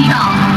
Freedom.